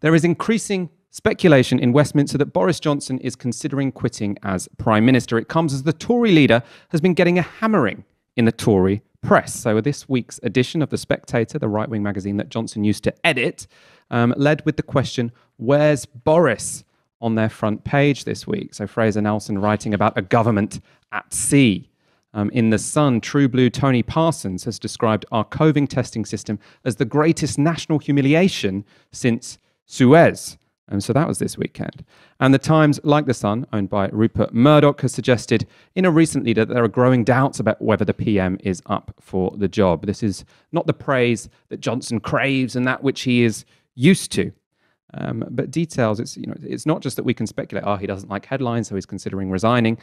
There is increasing speculation in Westminster that Boris Johnson is considering quitting as Prime Minister. It comes as the Tory leader has been getting a hammering in the Tory press. So, this week's edition of The Spectator, the right wing magazine that Johnson used to edit, um, led with the question, Where's Boris? on their front page this week. So, Fraser Nelson writing about a government at sea. Um, in The Sun, True Blue Tony Parsons has described our Covid testing system as the greatest national humiliation since Suez. And so that was this weekend. And the Times, like The Sun, owned by Rupert Murdoch, has suggested in a recent leader that there are growing doubts about whether the PM is up for the job. This is not the praise that Johnson craves and that which he is used to. Um, but details, it's, you know, it's not just that we can speculate, oh, he doesn't like headlines, so he's considering resigning.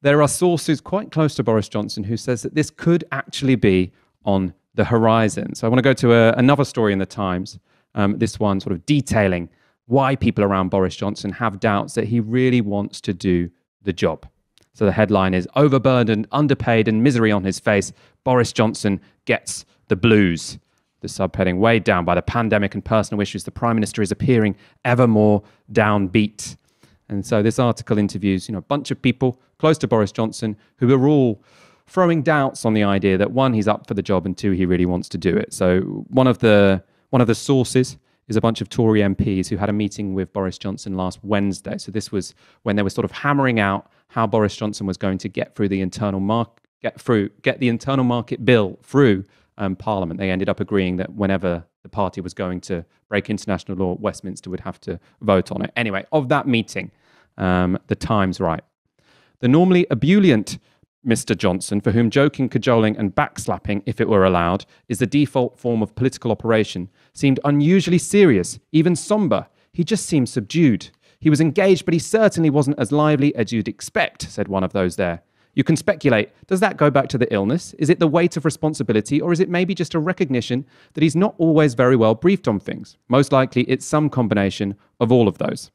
There are sources quite close to Boris Johnson who says that this could actually be on the horizon. So I want to go to a, another story in the Times, um, this one sort of detailing why people around Boris Johnson have doubts that he really wants to do the job. So the headline is Overburdened, Underpaid, and Misery on His Face. Boris Johnson gets the blues. The subheading Weighed down by the pandemic and personal issues, the Prime Minister is appearing ever more downbeat. And so this article interviews, you know, a bunch of people close to Boris Johnson who are all throwing doubts on the idea that one, he's up for the job, and two, he really wants to do it. So one of the one of the sources is a bunch of Tory MPs who had a meeting with Boris Johnson last Wednesday. So this was when they were sort of hammering out how Boris Johnson was going to get through the internal market, get through, get the internal market bill through um, Parliament. They ended up agreeing that whenever the party was going to break international law, Westminster would have to vote on it. Anyway, of that meeting, um, the Times write. The normally ebullient Mr. Johnson, for whom joking, cajoling, and backslapping, if it were allowed, is the default form of political operation, seemed unusually serious, even somber. He just seemed subdued. He was engaged, but he certainly wasn't as lively as you'd expect, said one of those there. You can speculate does that go back to the illness? Is it the weight of responsibility? Or is it maybe just a recognition that he's not always very well briefed on things? Most likely, it's some combination of all of those.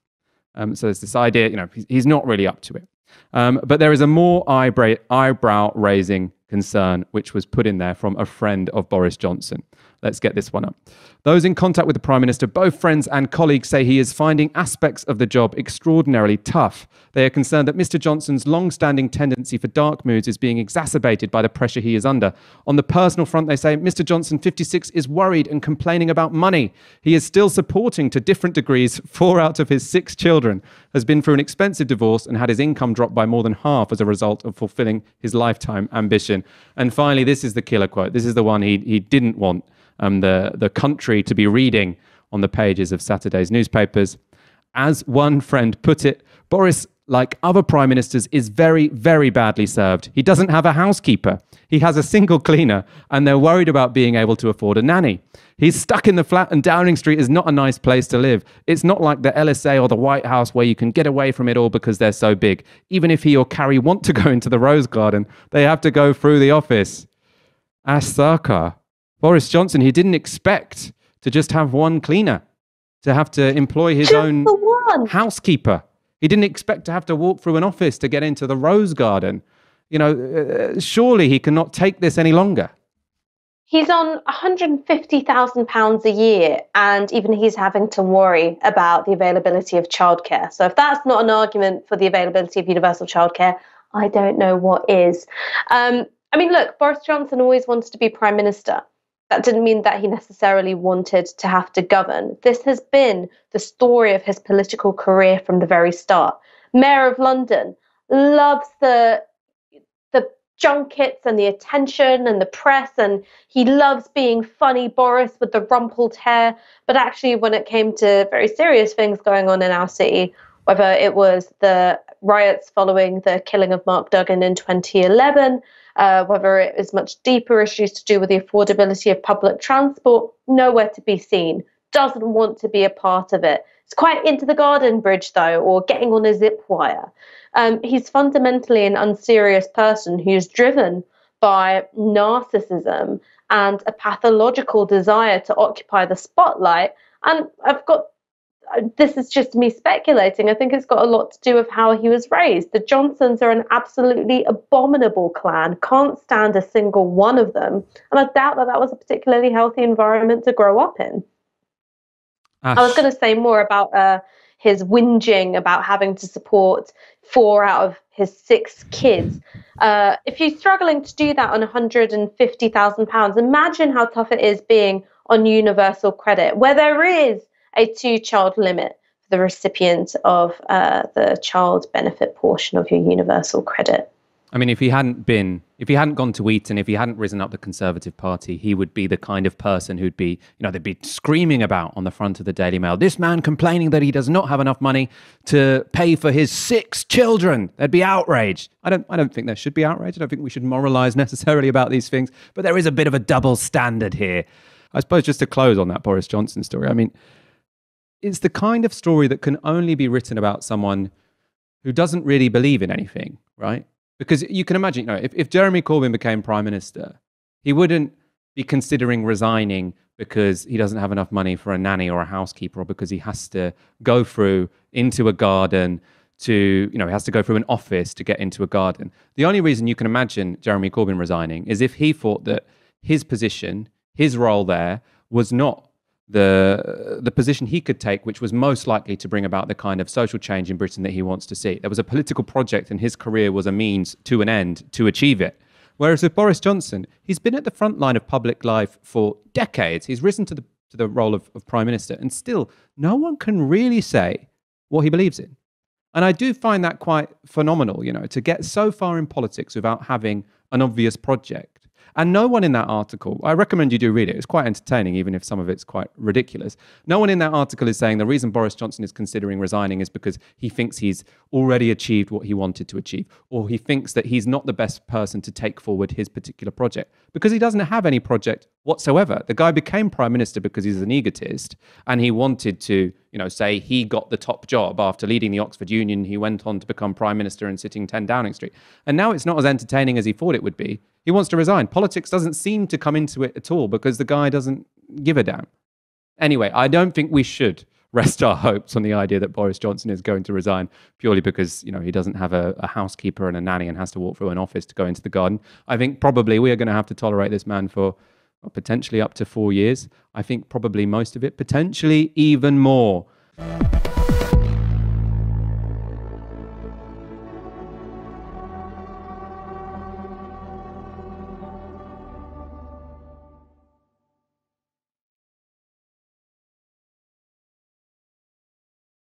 Um, so there's this idea, you know, he's not really up to it. Um, but there is a more eyebrow raising concern which was put in there from a friend of Boris Johnson. Let's get this one up. Those in contact with the Prime Minister, both friends and colleagues, say he is finding aspects of the job extraordinarily tough. They are concerned that Mr. Johnson's long standing tendency for dark moods is being exacerbated by the pressure he is under. On the personal front, they say Mr. Johnson, 56, is worried and complaining about money. He is still supporting to different degrees four out of his six children, has been through an expensive divorce, and had his income drop by more than half as a result of fulfilling his lifetime ambition. And finally, this is the killer quote. This is the one he, he didn't want um, the, the country to be reading on the pages of Saturday's newspapers. As one friend put it, Boris, like other prime ministers, is very, very badly served. He doesn't have a housekeeper. He has a single cleaner, and they're worried about being able to afford a nanny. He's stuck in the flat, and Downing Street is not a nice place to live. It's not like the Élysée or the White House where you can get away from it all because they're so big. Even if he or Carrie want to go into the Rose Garden, they have to go through the office. Ash Sarkar Boris Johnson, he didn't expect to just have one cleaner, to have to employ his just own housekeeper. He didn't expect to have to walk through an office to get into the rose garden. You know, uh, surely he cannot take this any longer. He's on £150,000 a year, and even he's having to worry about the availability of childcare. So, if that's not an argument for the availability of universal childcare, I don't know what is. Um, I mean, look, Boris Johnson always wanted to be prime minister that didn't mean that he necessarily wanted to have to govern. This has been the story of his political career from the very start. Mayor of London loves the the junkets and the attention and the press and he loves being funny Boris with the rumpled hair but actually when it came to very serious things going on in our city whether it was the riots following the killing of Mark Duggan in 2011 uh, whether it is much deeper issues to do with the affordability of public transport, nowhere to be seen. Doesn't want to be a part of it. It's quite into the garden bridge, though, or getting on a zip wire. Um, he's fundamentally an unserious person who's driven by narcissism and a pathological desire to occupy the spotlight. And I've got this is just me speculating. I think it's got a lot to do with how he was raised. The Johnsons are an absolutely abominable clan, can't stand a single one of them. And I doubt that that was a particularly healthy environment to grow up in. Ash. I was going to say more about uh, his whinging about having to support four out of his six kids. Uh, if you're struggling to do that on £150,000, imagine how tough it is being on universal credit, where there is a two child limit for the recipient of uh, the child benefit portion of your universal credit. I mean, if he hadn't been, if he hadn't gone to Eton, if he hadn't risen up the Conservative Party, he would be the kind of person who'd be, you know, they'd be screaming about on the front of the Daily Mail. This man complaining that he does not have enough money to pay for his six children. They'd be outraged. I don't, I don't think there should be outrage. I don't think we should moralise necessarily about these things. But there is a bit of a double standard here. I suppose just to close on that Boris Johnson story. I mean, it's the kind of story that can only be written about someone who doesn't really believe in anything, right? Because you can imagine, you know, if, if Jeremy Corbyn became prime minister, he wouldn't be considering resigning because he doesn't have enough money for a nanny or a housekeeper or because he has to go through into a garden to, you know, he has to go through an office to get into a garden. The only reason you can imagine Jeremy Corbyn resigning is if he thought that his position, his role there, was not the the position he could take, which was most likely to bring about the kind of social change in Britain that he wants to see. There was a political project, and his career was a means to an end to achieve it. Whereas with Boris Johnson, he's been at the front line of public life for decades. He's risen to the to the role of, of prime minister, and still, no one can really say what he believes in. And I do find that quite phenomenal, you know, to get so far in politics without having an obvious project. And no one in that article, I recommend you do read it. It's quite entertaining, even if some of it's quite ridiculous. No one in that article is saying the reason Boris Johnson is considering resigning is because he thinks he's already achieved what he wanted to achieve, or he thinks that he's not the best person to take forward his particular project, because he doesn't have any project whatsoever. The guy became prime minister because he's an egotist and he wanted to, you know, say he got the top job after leading the Oxford Union. He went on to become prime minister and sitting 10 Downing Street. And now it's not as entertaining as he thought it would be. He wants to resign. Politics doesn't seem to come into it at all because the guy doesn't give a damn. Anyway, I don't think we should rest our hopes on the idea that Boris Johnson is going to resign purely because you know he doesn't have a, a, housekeeper and a nanny and has to walk through an office to go into the garden. I think probably we are going to have to tolerate this man for well, potentially up to four years. I think probably most of it, potentially even more.